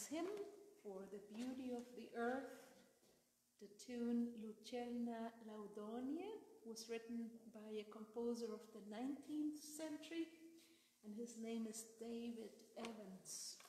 thanks hymn for the beauty of the earth. The tune Lucerna Laudoniae was written by a composer of the 19th century, and his name is David Evans.